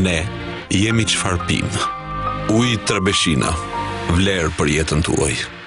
Ne jemi qëfar pim. ujë të rëbeshina, vlerë për jetën të ujë.